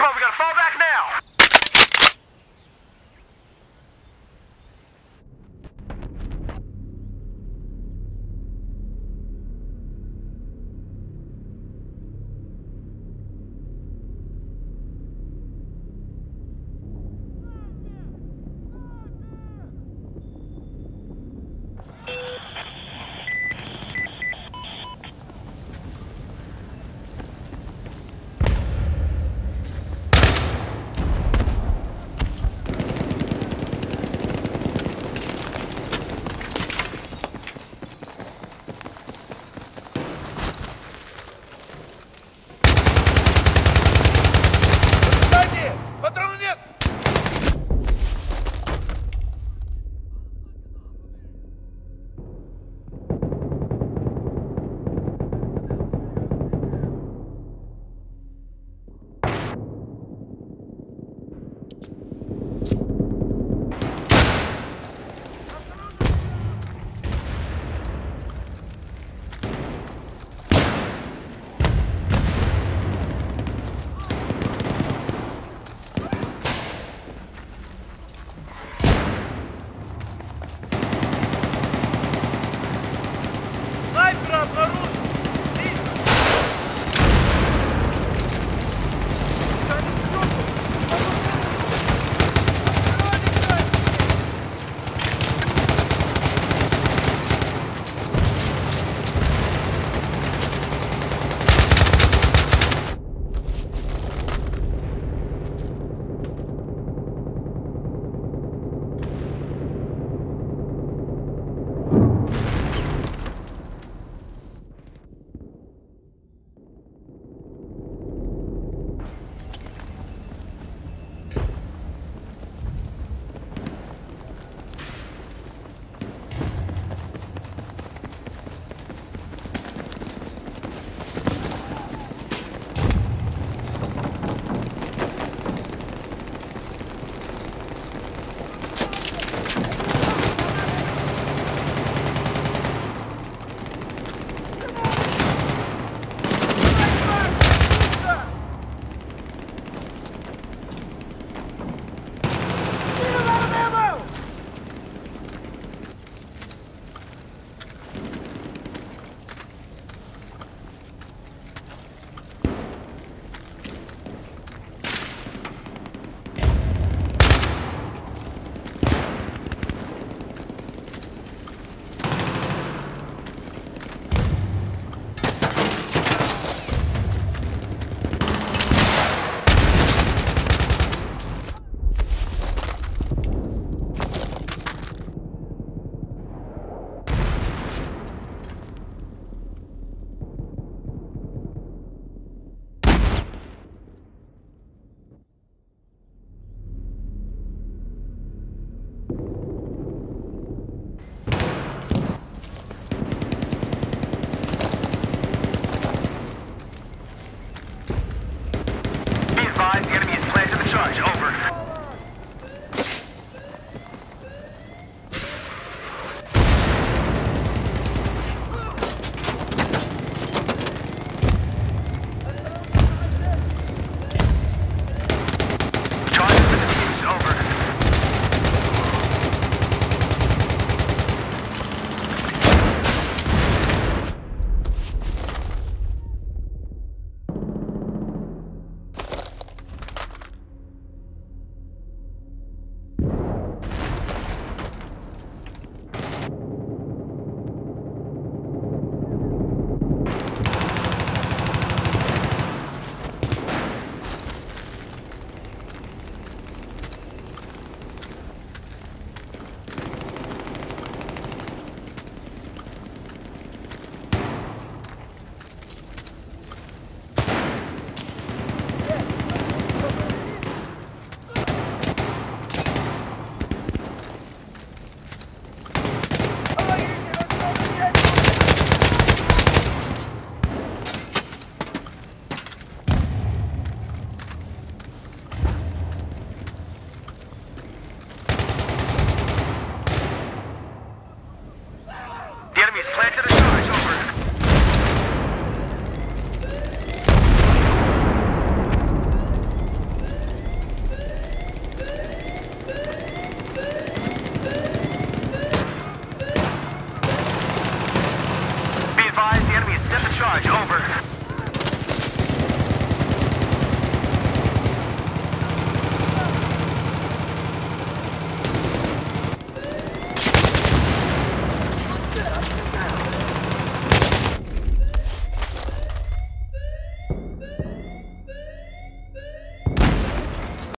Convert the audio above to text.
Come on, we gotta fall back now!